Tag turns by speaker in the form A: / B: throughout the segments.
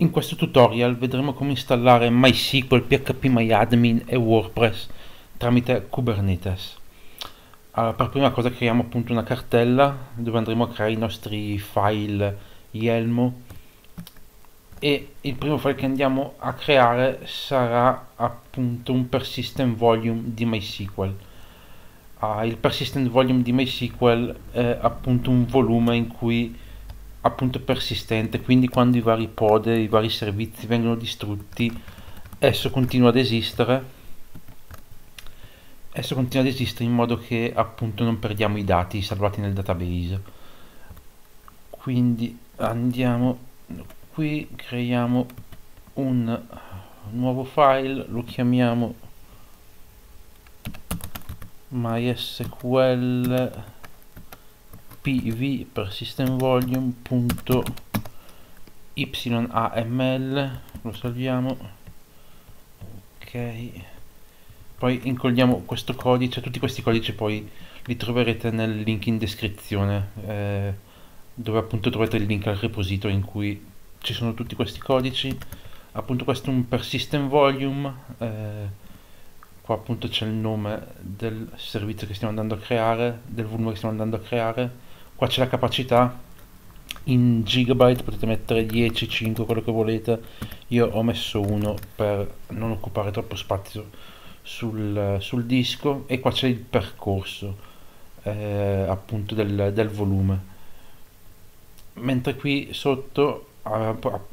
A: In questo tutorial vedremo come installare MySQL, PHPMyAdmin e WordPress tramite Kubernetes. Allora, per prima cosa creiamo appunto una cartella dove andremo a creare i nostri file Yelmo e il primo file che andiamo a creare sarà appunto un persistent volume di MySQL. Uh, il persistent volume di MySQL è appunto un volume in cui appunto persistente, quindi quando i vari pod, i vari servizi vengono distrutti, esso continua ad esistere. Esso continua ad esistere in modo che appunto non perdiamo i dati salvati nel database. Quindi andiamo qui, creiamo un nuovo file, lo chiamiamo mysql pv yaml lo salviamo. Ok. Poi incolliamo questo codice tutti questi codici poi li troverete nel link in descrizione eh, dove appunto trovate il link al repository in cui ci sono tutti questi codici. Appunto questo è un persistent volume eh, qua appunto c'è il nome del servizio che stiamo andando a creare del volume che stiamo andando a creare qua c'è la capacità in gigabyte potete mettere 10 5 quello che volete. Io ho messo uno per non occupare troppo spazio sul, sul disco. E qua c'è il percorso eh, appunto del, del, volume. Mentre qui sotto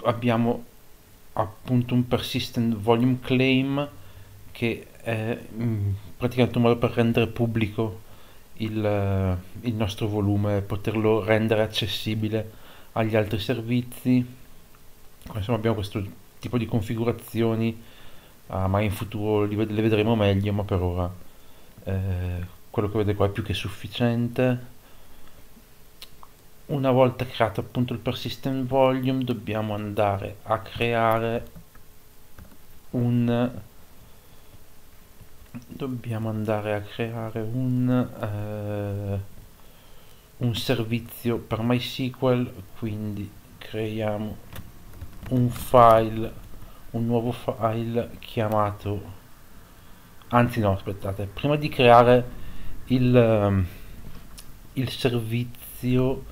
A: abbiamo appunto un persistent volume claim che è mm, praticamente un modo per rendere pubblico il, il nostro volume, poterlo rendere accessibile agli altri servizi. Insomma abbiamo questo tipo di configurazioni, ah, ma in futuro le vedremo meglio, ma per ora eh, quello che vedete qua è più che sufficiente. Una volta creato appunto il persistent volume dobbiamo andare a creare un dobbiamo andare a creare un, eh, un servizio per MySQL quindi creiamo un file un nuovo file chiamato anzi no aspettate prima di creare il, ehm, il servizio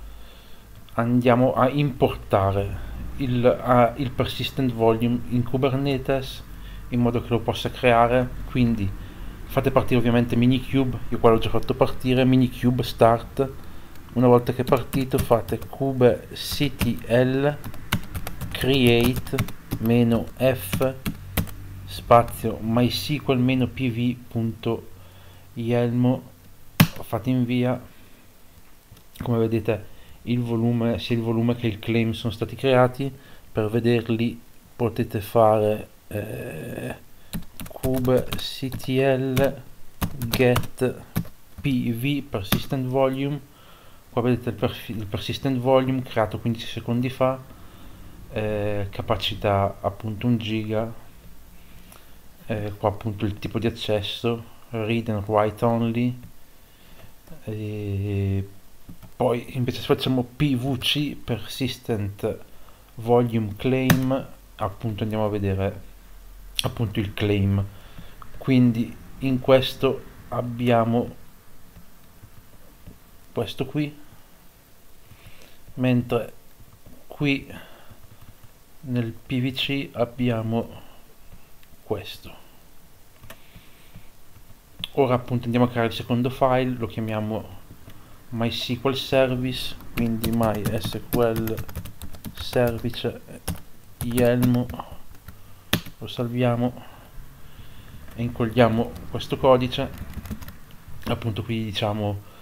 A: andiamo a importare il, uh, il persistent volume in Kubernetes in modo che lo possa creare quindi fate partire ovviamente minicube io qua l'ho già fatto partire minicube start. Una volta che è partito fate kubectl create meno f spazio mysql meno pv.yelmo fate invia come vedete il volume sia il volume che il claim sono stati creati. Per vederli potete fare eh, kubectl get pv persistent volume. Qua vedete il, il, persistent volume creato 15 secondi fa. Eh, capacità appunto 1 giga. Eh, qua appunto il tipo di accesso. Read and write only. E poi invece se facciamo pvc persistent volume claim appunto andiamo a vedere appunto il claim. Quindi in questo abbiamo questo qui mentre qui nel pvc abbiamo questo. Ora appunto andiamo a creare il secondo file lo chiamiamo mysql service quindi mysql service yelmo lo salviamo e incolliamo questo codice. Appunto qui diciamo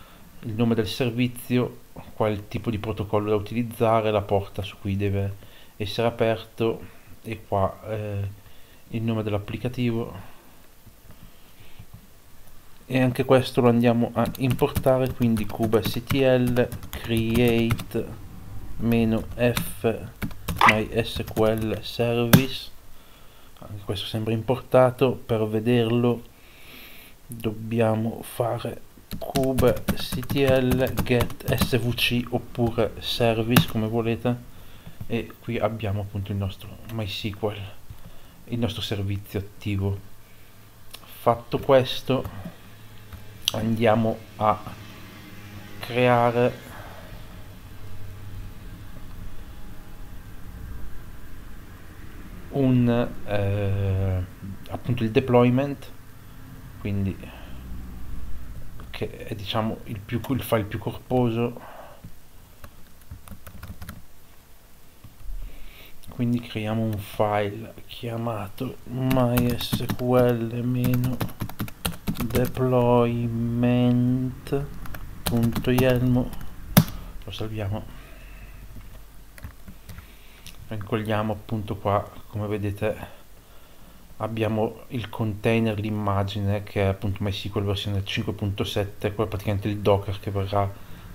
A: il nome del servizio qua il tipo di protocollo da utilizzare la porta su cui deve essere aperto e qua eh, il nome dell'applicativo. E anche questo lo andiamo a importare quindi kubectl create f mysql service questo sembra importato per vederlo dobbiamo fare kubectl get svc oppure service come volete e qui abbiamo appunto il nostro MySQL, il nostro servizio attivo. Fatto questo andiamo a creare un eh, appunto il deployment quindi che è diciamo il, più, il file più corposo. Quindi creiamo un file chiamato mysql-deployment.yelmo lo salviamo. Incolliamo appunto qua come vedete abbiamo il container l'immagine che è appunto MySQL versione 5.7 qua praticamente il docker che verrà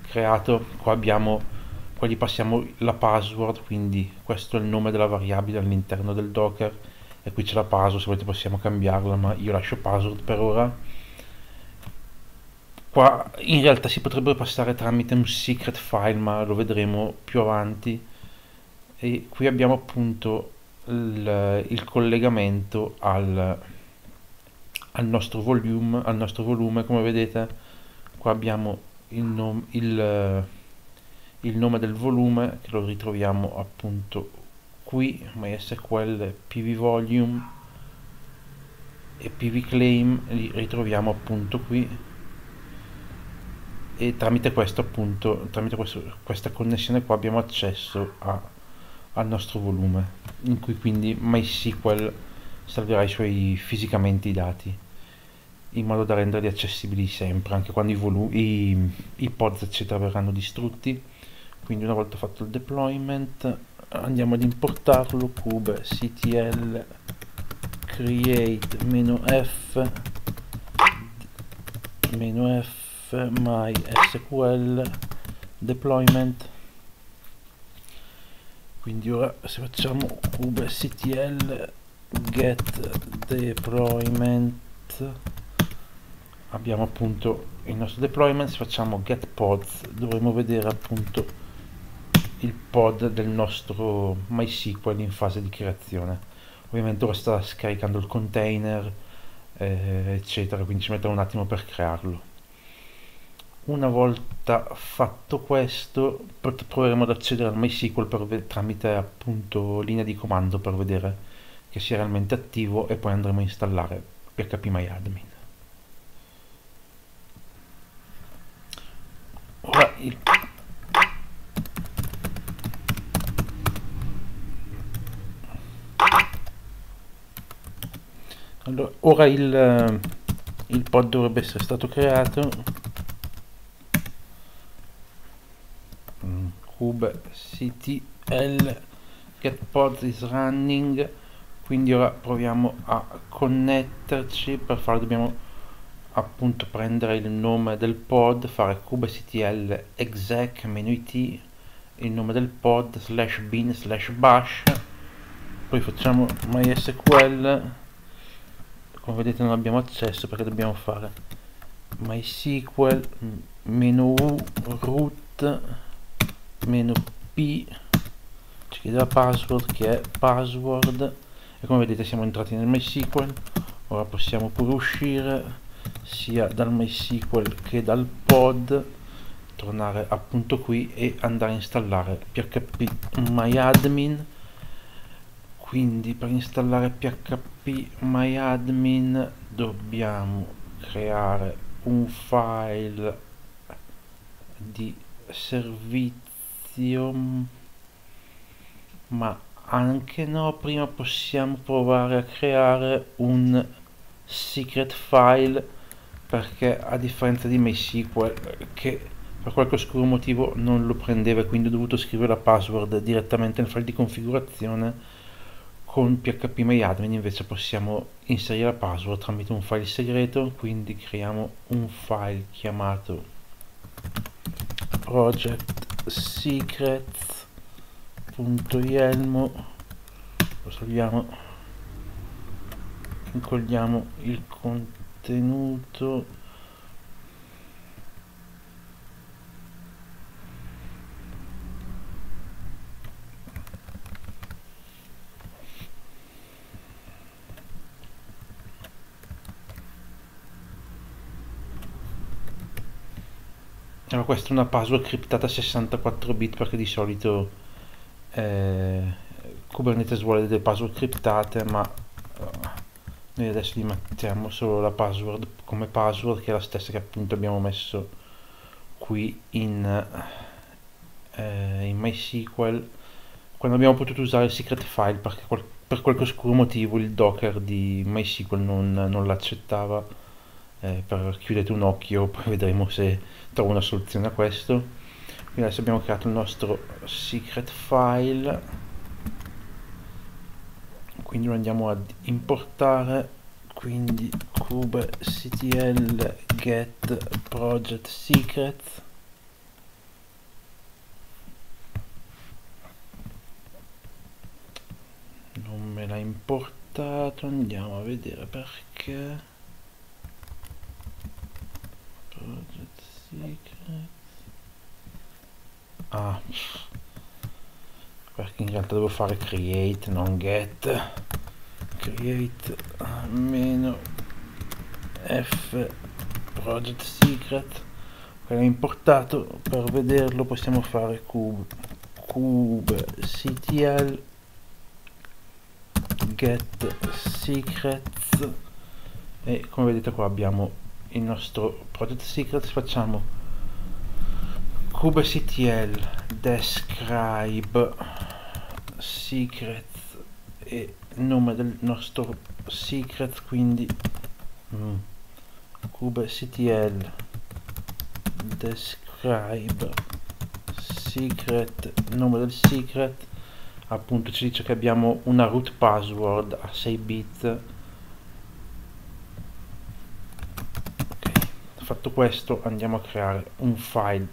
A: creato. Qua abbiamo qua gli passiamo la password quindi questo è il nome della variabile all'interno del docker e qui c'è la password se volete possiamo cambiarla ma io lascio password per ora. Qua in realtà si potrebbe passare tramite un secret file ma lo vedremo più avanti. E qui abbiamo appunto il, il collegamento al, al nostro volume al nostro volume. Come vedete qua abbiamo il, nome il il nome del volume che lo ritroviamo appunto qui MySQL PV volume e PV claim li ritroviamo appunto qui. E tramite questo appunto tramite questo, questa connessione qua abbiamo accesso a, al nostro volume in cui quindi MySQL salverà i suoi fisicamente i dati in modo da renderli accessibili sempre anche quando i, i, i pods eccetera verranno distrutti. Quindi una volta fatto il deployment andiamo ad importarlo kubectl create f f mysql deployment quindi ora se facciamo kubectl get deployment abbiamo appunto il nostro deployment se facciamo get pods dovremo vedere appunto il pod del nostro MySQL in fase di creazione. Ovviamente ora sta scaricando il container, eh, eccetera, quindi ci metterà un attimo per crearlo. Una volta fatto questo, proveremo ad accedere al MySQL tramite appunto linea di comando per vedere che sia realmente attivo e poi andremo a installare phpMyAdmin. Ora il allora, ora il, il pod dovrebbe essere stato creato kubectl get pod is running. Quindi ora proviamo a connetterci. Per farlo dobbiamo appunto prendere il nome del pod fare kubectl exec menu it il nome del pod slash bin slash bash. Poi facciamo mysql. Come vedete non abbiamo accesso perché dobbiamo fare mysql menu root menu p ci chiede la password che è password e come vedete siamo entrati nel mysql ora possiamo pure uscire sia dal mysql che dal pod tornare appunto qui e andare a installare php myadmin. Quindi per installare php myadmin dobbiamo creare un file di servizio ma anche no prima possiamo provare a creare un secret file perché a differenza di MySQL che per qualche oscuro motivo non lo prendeva quindi ho dovuto scrivere la password direttamente nel file di configurazione con phpMyAdmin invece possiamo inserire la password tramite un file segreto quindi creiamo un file chiamato project secrets.yelmo lo salviamo. Incolliamo il contenuto allora questa è una password criptata a 64 bit perché di solito eh, Kubernetes vuole delle password criptate ma uh, noi adesso gli mettiamo solo la password come password che è la stessa che appunto abbiamo messo qui in, eh, in MySQL quando abbiamo potuto usare il secret file perché per qualche oscuro motivo il docker di MySQL non, non l'accettava eh, chiudete un occhio poi vedremo se trovo una soluzione a questo. Quindi adesso abbiamo creato il nostro secret file. Quindi lo andiamo ad importare. Quindi kubectl get project secret. Non me l'ha importato andiamo a vedere perché project secret ah perché in realtà devo fare create non get. Create meno f project secret. L'ho importato per vederlo possiamo fare cube kubectl get secrets. E come vedete qua abbiamo il nostro project secrets facciamo kubectl describe secrets e nome del nostro secret quindi mm, kubectl describe secret nome del secret. Appunto ci dice che abbiamo una root password a 6 bit. Fatto questo andiamo a creare un file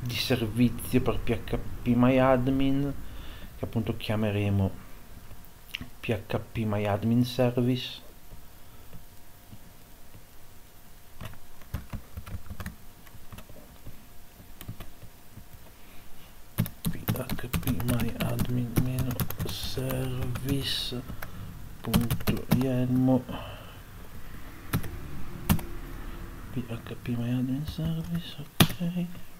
A: di servizio per phpMyAdmin che appunto chiameremo phpMyAdmin service. Service.yelmo php myadmin service ok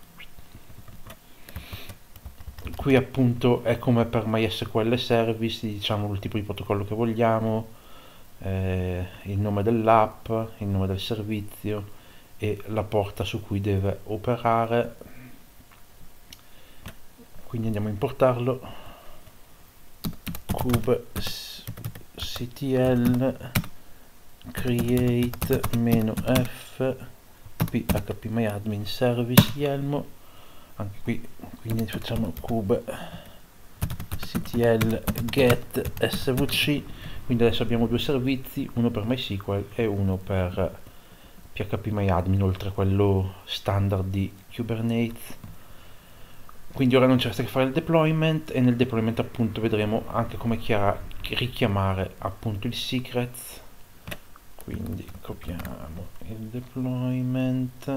A: qui appunto è come per MySQL service diciamo il tipo di protocollo che vogliamo eh, il nome dell'app il nome del servizio e la porta su cui deve operare. Quindi andiamo a importarlo. Kubectl create meno f php myadmin service yelmo anche qui quindi facciamo kubectl get svc quindi adesso abbiamo due servizi uno per MySQL e uno per php myadmin oltre a quello standard di Kubernetes. Quindi ora non c'è resta che fare il deployment e nel deployment appunto vedremo anche come richiamare appunto il secret quindi copiamo il deployment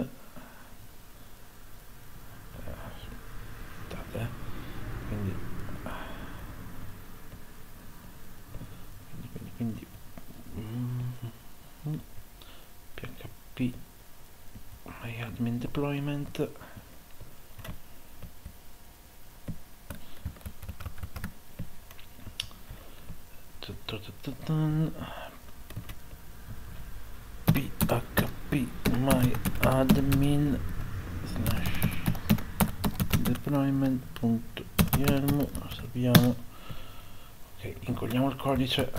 A: aspettate quindi quindi quindi, quindi php my admin deployment. Php my admin slash deployment.yelmo sappiamo. Ok incolliamo il codice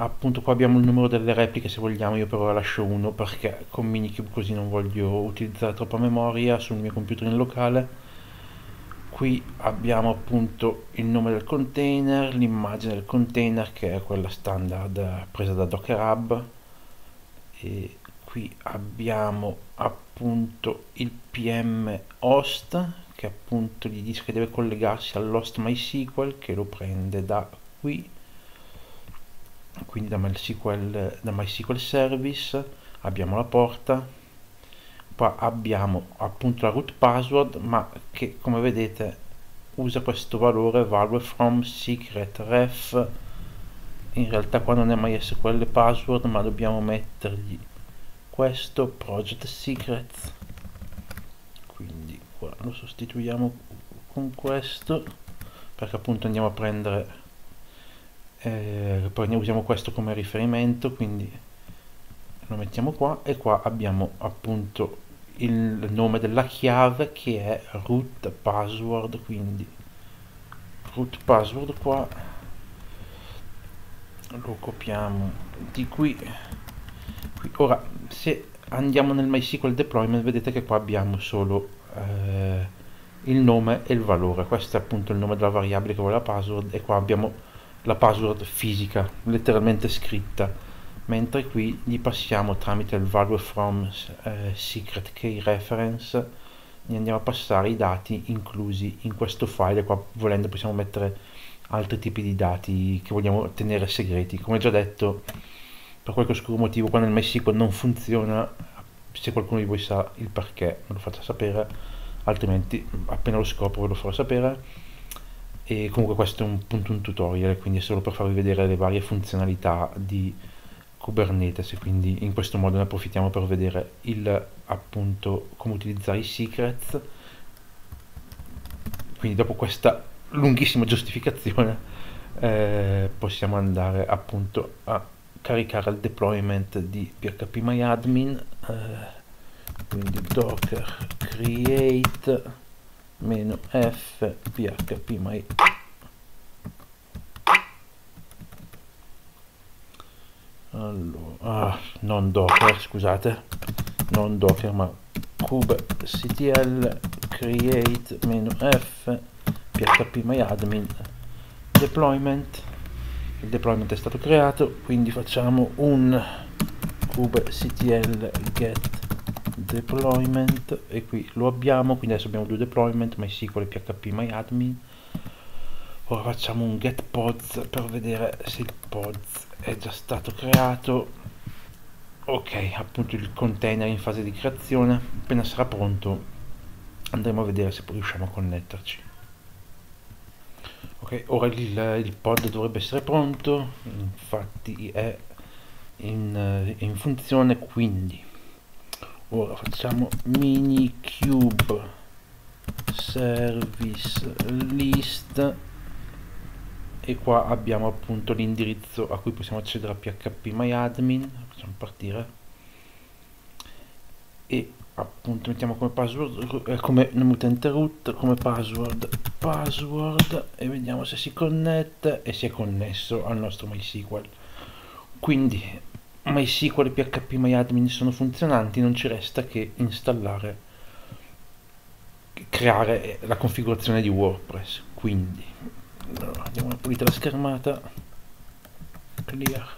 A: appunto qua abbiamo il numero delle repliche se vogliamo io però lascio uno perché con minikube così non voglio utilizzare troppa memoria sul mio computer in locale. Qui abbiamo appunto il nome del container l'immagine del container che è quella standard presa da docker hub. E qui abbiamo appunto il pm host che appunto gli dice che deve collegarsi all'host mysql che lo prende da qui quindi da MySQL, da MySQL service abbiamo la porta qua abbiamo appunto la root password ma che come vedete usa questo valore value from secret ref. In realtà qua non è MySQL password ma dobbiamo mettergli questo project secret. Lo sostituiamo con questo perché appunto andiamo a prendere eh, usiamo questo come riferimento quindi lo mettiamo qua e qua abbiamo appunto il nome della chiave che è root password quindi root password qua lo copiamo di qui, qui. ora se andiamo nel MySQL deployment vedete che qua abbiamo solo eh, il nome e il valore questo è appunto il nome della variabile che vuole la password e qua abbiamo la password fisica letteralmente scritta. Mentre qui gli passiamo tramite il value from eh, secret key reference gli andiamo a passare i dati inclusi in questo file. Qua volendo possiamo mettere altri tipi di dati che vogliamo tenere segreti. Come già detto per qualche oscuro motivo quando il MySQL non funziona. Se qualcuno di voi sa il perché me lo faccia sapere. Altrimenti appena lo scopro ve lo farò sapere e comunque questo è un punto un tutorial quindi è solo per farvi vedere le varie funzionalità di Kubernetes quindi in questo modo ne approfittiamo per vedere il appunto come utilizzare i secrets. Quindi dopo questa lunghissima giustificazione eh, possiamo andare appunto a caricare il deployment di phpMyAdmin eh, quindi docker create meno f phpmy allora ah, non docker scusate non docker ma kubectl create meno f phpMyAdmin deployment. Il deployment è stato creato quindi facciamo un kubectl get deployment e qui lo abbiamo quindi adesso abbiamo due deployment MySQL e phpMyAdmin ora facciamo un get pods per vedere se il pods è già stato creato. Ok appunto il container in fase di creazione appena sarà pronto andremo a vedere se poi riusciamo a connetterci. Ok ora il, il pod dovrebbe essere pronto infatti è in, in funzione quindi ora facciamo mini cube service list. E qua abbiamo appunto l'indirizzo a cui possiamo accedere a phpMyAdmin facciamo partire. E appunto mettiamo come password eh, come nome utente root come password password. E vediamo se si connette e si è connesso al nostro MySQL. Quindi MySQL e phpMyAdmin sono funzionanti non ci resta che installare creare la configurazione di WordPress. Quindi allora, andiamo a pulire la schermata clear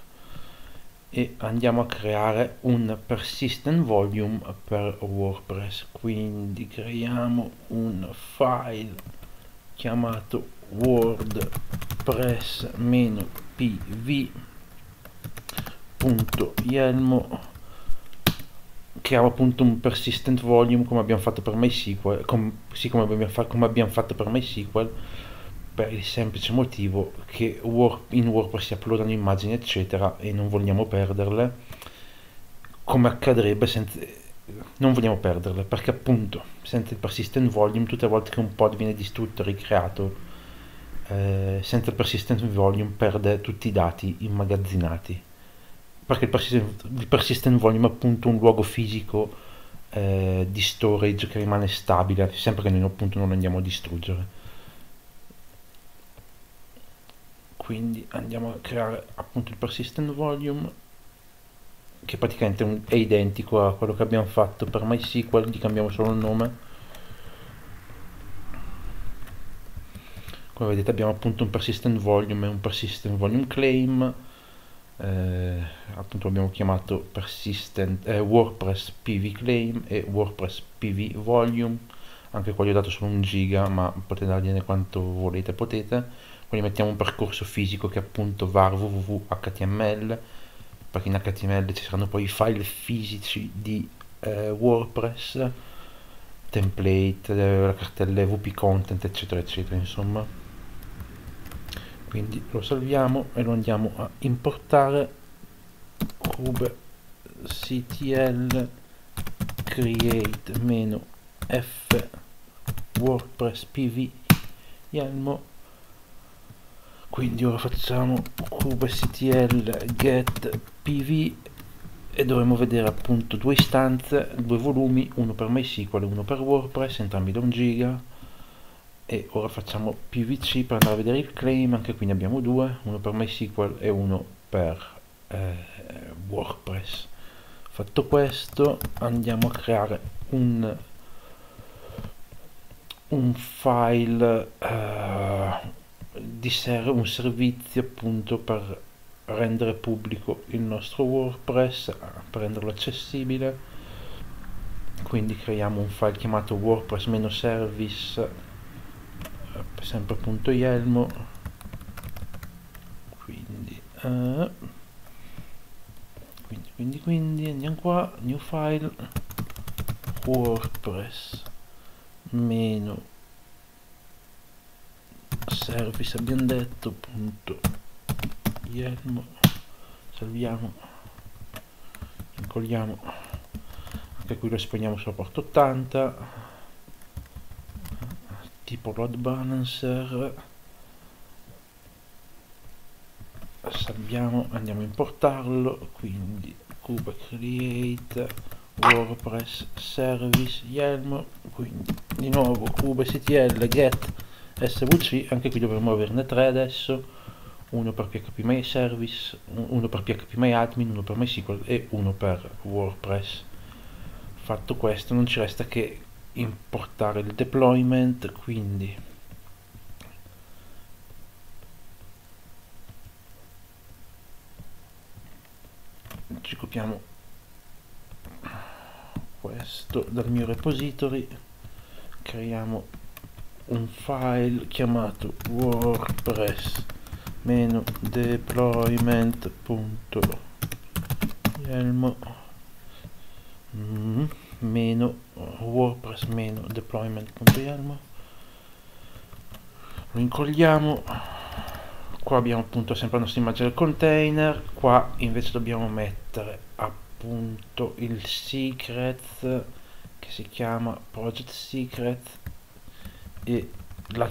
A: e andiamo a creare un persistent volume per wordpress. Quindi creiamo un file chiamato wordpress-pv.yelmo creiamo appunto un persistent volume come abbiamo fatto per MySQL com, sì, come abbiamo, come abbiamo fatto per MySQL per il semplice motivo che in WordPress si uploadano immagini eccetera e non vogliamo perderle come accadrebbe senza non vogliamo perderle perché appunto senza il persistent volume tutte le volte che un pod viene distrutto ricreato eh, senza il persistent volume perde tutti i dati immagazzinati perché il persistent, il persistent volume è appunto un luogo fisico eh, di storage che rimane stabile sempre che noi appunto non andiamo a distruggere. Quindi andiamo a creare appunto il persistent volume che praticamente è identico a quello che abbiamo fatto per MySQL, gli cambiamo solo il nome. Come vedete abbiamo appunto un persistent volume e un persistent volume claim eh, appunto abbiamo chiamato persistent eh, WordPress PV claim e WordPress PV volume. Anche qua gli ho dato solo un giga ma potete dargliene quanto volete potete. Quindi mettiamo un percorso fisico che appunto var www.html perché in html ci saranno poi i file fisici di eh, wordpress template le cartelle wp content eccetera eccetera insomma quindi lo salviamo e lo andiamo a importare. Kubectl create meno f wordpress pv yelmo. Quindi ora facciamo kubectl get pv e dovremo vedere appunto due istanze due volumi uno per mysql e uno per wordpress entrambi da un giga e ora facciamo pvc per andare a vedere il claim anche qui ne abbiamo due uno per mysql e uno per eh, wordpress. Fatto questo andiamo a creare un un file uh, di ser un servizio appunto per rendere pubblico il nostro WordPress per renderlo accessibile. Quindi creiamo un file chiamato wordpress-service sempre appunto yelmo. Quindi, uh, quindi quindi quindi andiamo qua new file wordpress meno service abbiamo detto punto yelmo. Salviamo incolliamo anche qui lo esponiamo sulla porta 80 tipo load balancer. Salviamo andiamo a importarlo quindi cube create wordpress service yelmo quindi di nuovo kubectl get svc anche qui dovremmo averne tre adesso uno per php my service uno per php my admin uno per mysql e uno per wordpress. Fatto questo non ci resta che importare il deployment quindi ci copiamo questo dal mio repository creiamo un file chiamato wordpress meno deployment punto yelmo. Mm, meno wordpress meno deployment punto yelmo lo incolliamo. Qua abbiamo appunto sempre la nostra immagine del container. Qua invece dobbiamo mettere appunto il secret che si chiama project secret e la,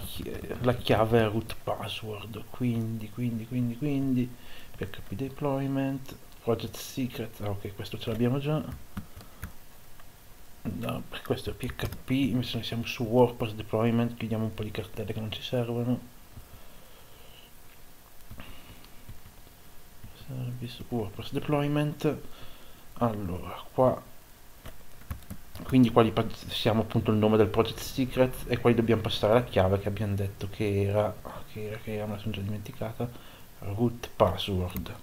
A: la chiave root password. Quindi quindi quindi quindi php deployment project secret. Ah, ok questo ce l'abbiamo già no, questo è php invece noi siamo su wordpress deployment chiudiamo un po' di cartelle che non ci servono. Service wordpress deployment. Allora qua quindi qua gli passiamo appunto il nome del project secret e qua gli dobbiamo passare la chiave che abbiamo detto che era che era, che era me la sono già dimenticata root password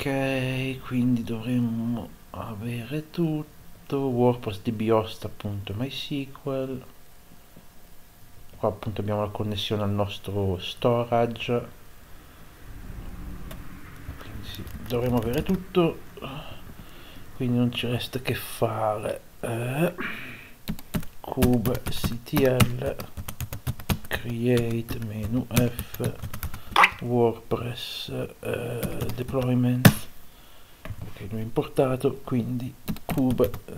A: ok quindi dovremmo avere tutto. Wordpress dbhost appunto mysql qua appunto abbiamo la connessione al nostro storage. Dovremo avere tutto. Quindi non ci resta che fare eh, kubectl create menu f wordpress eh, deployment ok l'ho importato quindi kubectl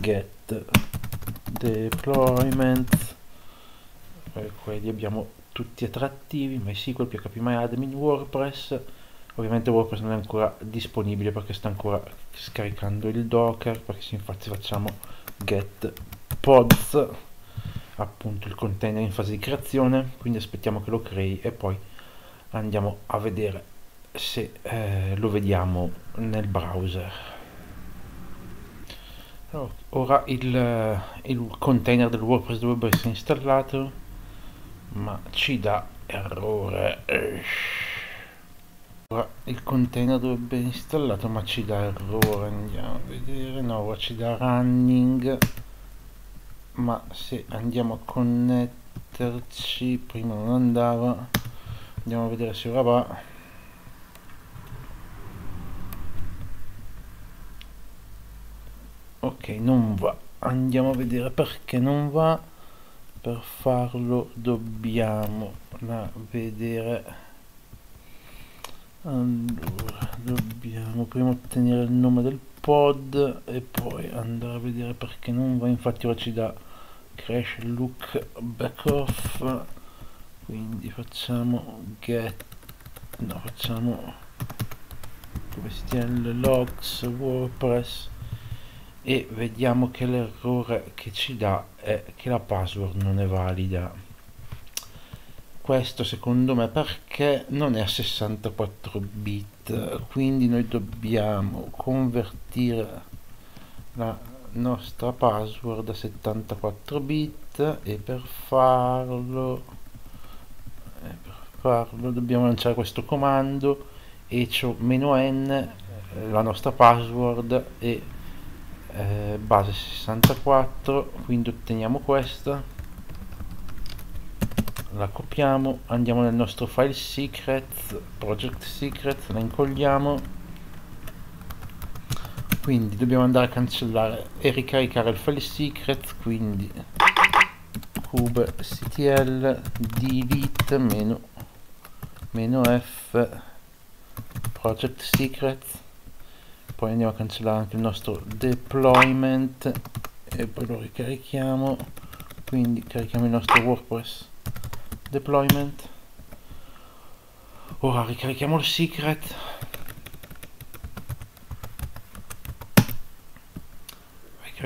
A: get deployment e quelli abbiamo tutti attrattivi, MySQL, PHP MyAdmin, WordPress. Ovviamente WordPress non è ancora disponibile perché sta ancora scaricando il Docker, perché se infatti facciamo get pods, appunto il container in fase di creazione, quindi aspettiamo che lo crei e poi andiamo a vedere se eh, lo vediamo nel browser. ora il, il container del WordPress dovrebbe essere installato ma ci dà errore. Ora il container dovrebbe essere installato ma ci dà errore. Andiamo a vedere. No ora ci dà running ma se andiamo a connetterci. Prima non andava. Andiamo a vedere se ora va. Ok non va. Andiamo a vedere perché non va. Per farlo dobbiamo vedere. Allora dobbiamo prima ottenere il nome del pod e poi andare a vedere perché non va. Infatti ora ci dà crash look back off. Quindi facciamo get no facciamo come stl logs wordpress e vediamo che l'errore che ci dà è che la password non è valida. Questo secondo me perché non è a 64 bit. Quindi noi dobbiamo convertire la nostra password a 74 bit e per farlo, eh, per farlo dobbiamo lanciare questo comando echo-n la nostra password e eh, base 64 quindi otteniamo questa la copiamo andiamo nel nostro file secret project secret la incolliamo quindi dobbiamo andare a cancellare e ricaricare il file secret quindi kubectl delete meno, meno f project secret. Poi andiamo a cancellare anche il nostro deployment e poi lo ricarichiamo. Quindi carichiamo il nostro wordpress deployment. Ora ricarichiamo il secret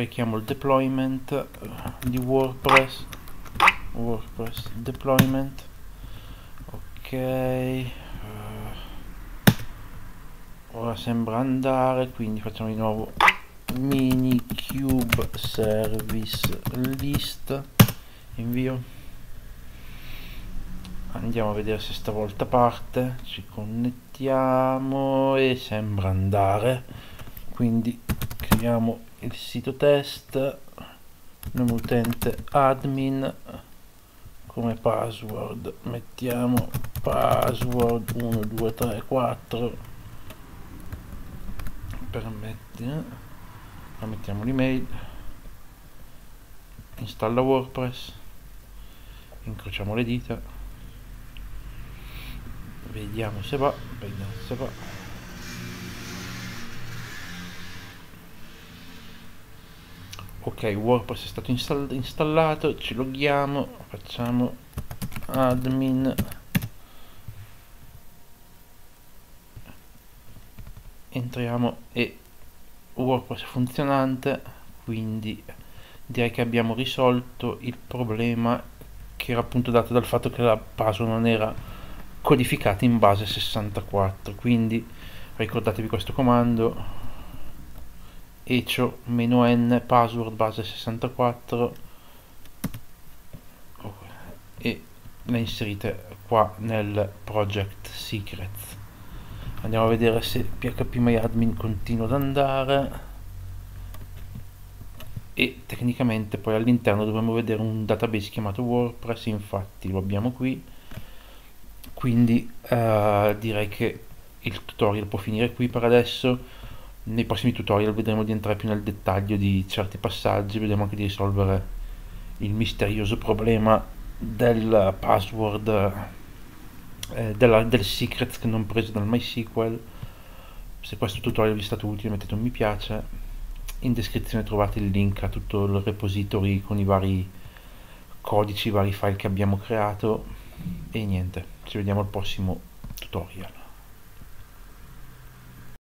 A: ricarichiamo il deployment eh, di wordpress. Wordpress deployment. Ok uh, ora sembra andare quindi facciamo di nuovo mini cube service list. Invio. Andiamo a vedere se stavolta parte. Ci connettiamo e sembra andare. Quindi creiamo il sito test nome utente admin come password mettiamo password 1 2 3 4 permetti eh? mettiamo l'email. Installa wordpress. Incrociamo le dita. Vediamo se va vediamo se va ok wordpress è stato install installato ci loghiamo facciamo admin. Entriamo e wordpress funzionante quindi direi che abbiamo risolto il problema che era appunto dato dal fatto che la password non era codificati in base 64 quindi ricordatevi questo comando echo-n password base 64 e la inserite qua nel project secret andiamo a vedere se phpMyAdmin continua ad andare. E tecnicamente poi all'interno dovremo vedere un database chiamato WordPress infatti lo abbiamo qui. Quindi uh, direi che il tutorial può finire qui per adesso nei prossimi tutorial vedremo di entrare più nel dettaglio di certi passaggi vedremo anche di risolvere il misterioso problema del password eh, della, del secret non preso dal MySQL. Se questo tutorial vi è stato utile mettete un mi piace. In descrizione trovate il link a tutto il repository con i vari codici, i vari file che abbiamo creato. E niente ci vediamo al prossimo tutorial